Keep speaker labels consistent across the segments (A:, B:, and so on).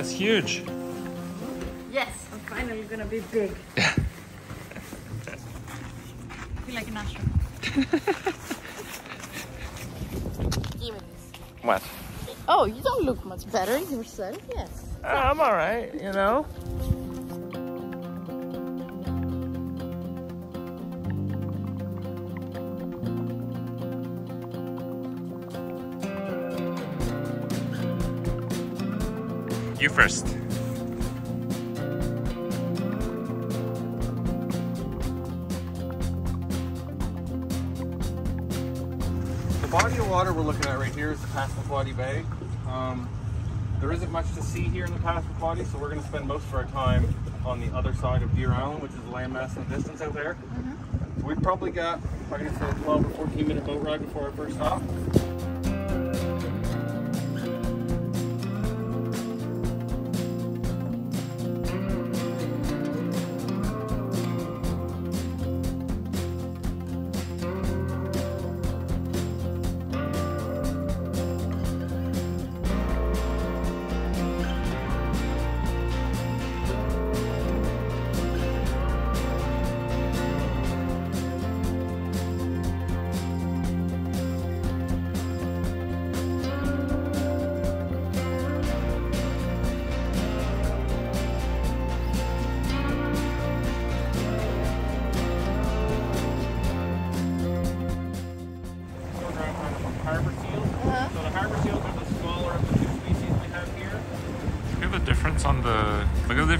A: That's huge.
B: Yes, I'm finally gonna be big.
A: Yeah.
B: I feel like an astronaut. Give me this.
A: What?
B: Oh, you don't look much better in yourself. Yes.
A: Uh, I'm all right, you know. You first.
C: The body of water we're looking at right here is the Passamaquoddy Bay. Um, there isn't much to see here in the Passamaquoddy, so we're going to spend most of our time on the other side of Deer Island, which is the landmass in the distance out there. So we've probably got, I'm going to say, a 12 or 14 minute boat ride before our first stop.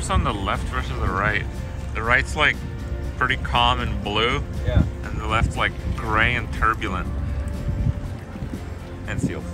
A: Look at the difference on the left versus the right. The right's like pretty calm and blue,
C: Yeah.
A: and the left's like gray and turbulent. And seals.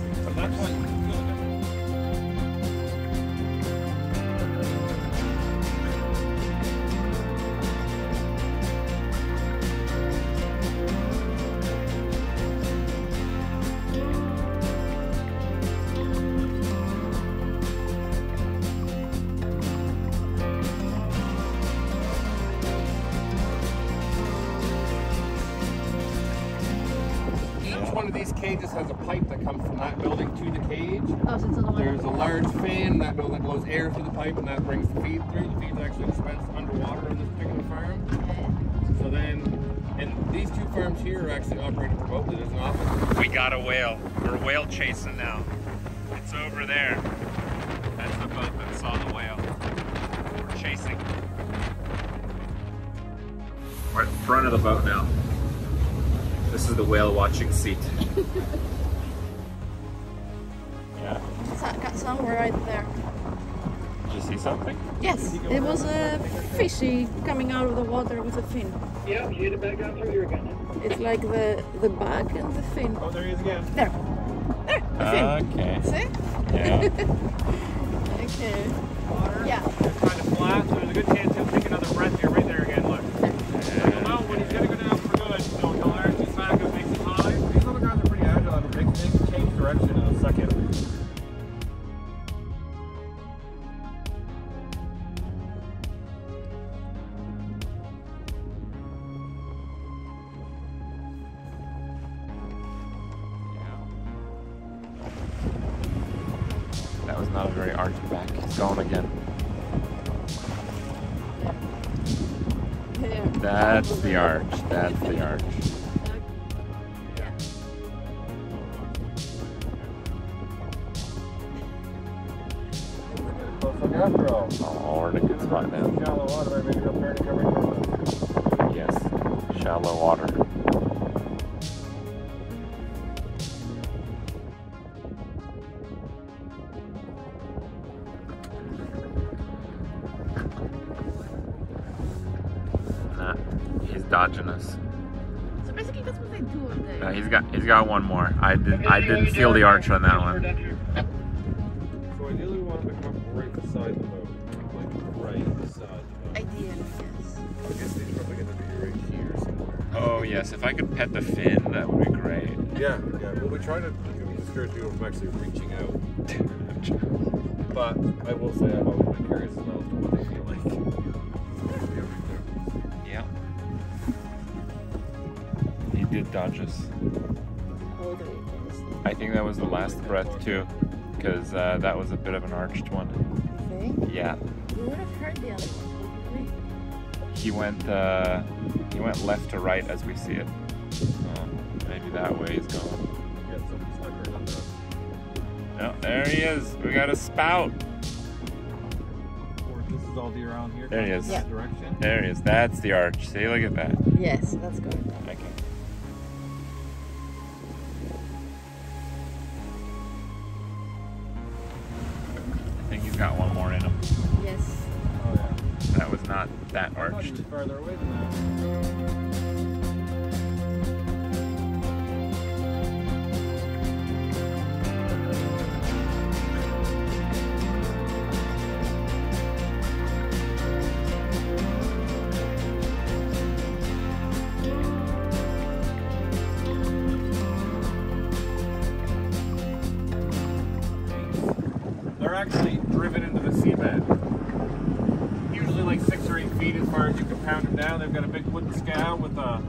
C: Cages has a pipe that comes from that building to the cage.
B: Oh, so it's on the
C: There's a large fan in that building that blows air through the pipe and that brings the feed through. The feed's actually dispensed underwater on this particular farm. So then, and these two farms here are actually operated remotely. There's an office.
A: We got a whale. We're whale chasing now. It's over there. That's the boat that saw the whale. We're chasing. We're at the front of the boat now. This is the whale watching seat. yeah.
B: So- got somewhere right there.
A: Did you see something?
B: Yes, it was a fishy coming out of the water with a fin.
C: Yeah, you hit it back out through here again.
B: It's like the the bag and the fin.
C: Oh, there he is again.
B: There, there, the fin.
A: Okay.
B: See?
A: Yeah.
B: Okay.
C: Water.
B: Yeah.
C: It's kind of flat, so there's a good chance he'll take another breath here. Right there
A: That was not a very arched back. He's going again. That's the arch. That's the arch.
C: Close look after all.
A: Oh, we're in a good spot now.
C: Shallow water, maybe up there to cover
A: Yes. Shallow water. Dodging us.
B: So basically, that's what they do all day.
A: No, he's got he's got one more. I did I didn't feel the arch on that one.
C: So ideally we want to come right beside the boat. Like right beside the boat.
B: Ideally, yes.
C: I guess he's probably gonna be right here somewhere.
A: Oh yes, if I could pet the fin, that would be great.
C: Yeah, yeah. Well, we try to discourage people from actually reaching out. But I will say I've always been curious as well to what they feel like.
A: Did dodge us.
B: There it is.
A: I think that was the last breath too, because uh, that was a bit of an arched one.
B: Really?
A: Yeah.
B: We would have heard the other ones, wouldn't?
A: He went uh, he went left to right as we see it. So maybe that way he's going.
C: Yeah, somebody stuck her in the
A: Oh, there he is. We got a spout.
C: this is all deer around here.
A: There he is.
C: in
B: Yeah.
C: Direction.
A: There he is. That's the arch. See, look at that.
B: Yes, that's good.
A: Okay. Got one more in him.
B: Yes.
C: Oh yeah.
A: That was not that
C: I thought he
A: arched.
C: A,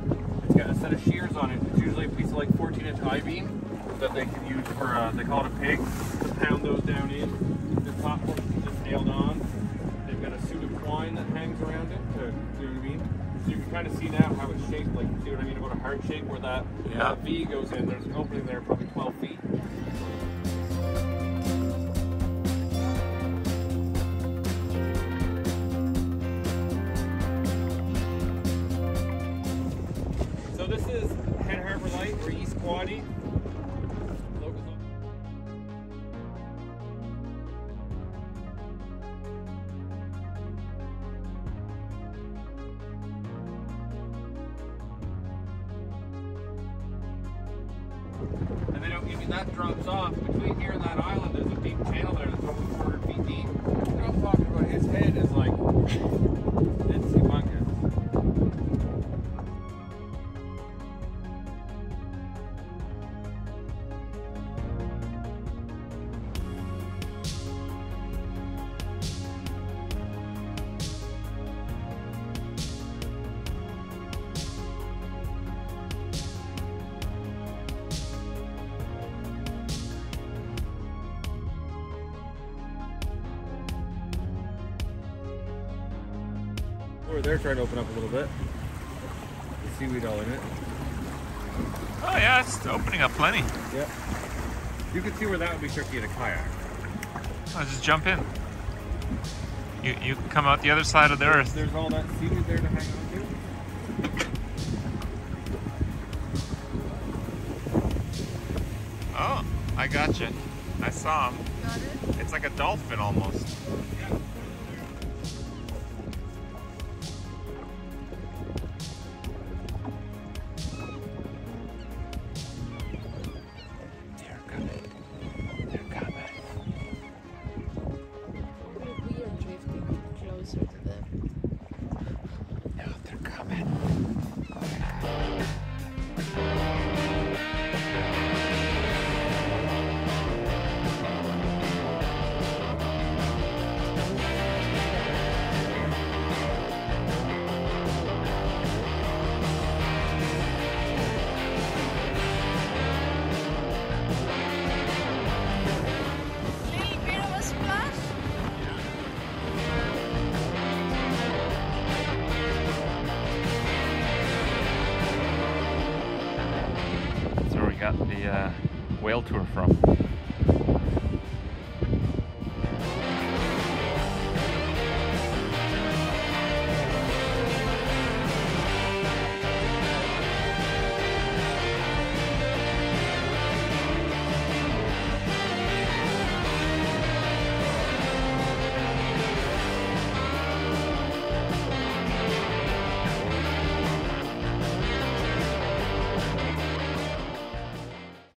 C: it's got a set of shears on it. It's usually a piece of like 14 inch I-beam that they can use for, uh, they call it a pig, to pound those down in. The top portion is just nailed on. They've got a suit of twine that hangs around it to, you know what I mean? So you can kind of see now how it's shaped, like, see what I mean about a heart shape where that,
A: Yeah.
C: that V goes in. There's an opening there probably 12 feet. Head Harbor Light or East Quoddy. And they don't give you that drops off. Between here and that island, there's a deep channel there Or they're trying to open up a little bit. The seaweed all in it.
A: Oh yeah, it's opening up plenty.
C: Yep. You can see where that would be tricky in a kayak.
A: I'll just jump in. You you come out the other side of the earth.
C: There's all that seaweed there to hang on to.
A: Oh, I got you. I saw him.
B: Got it?
A: It's like a dolphin almost. They're got the uh, whale tour from.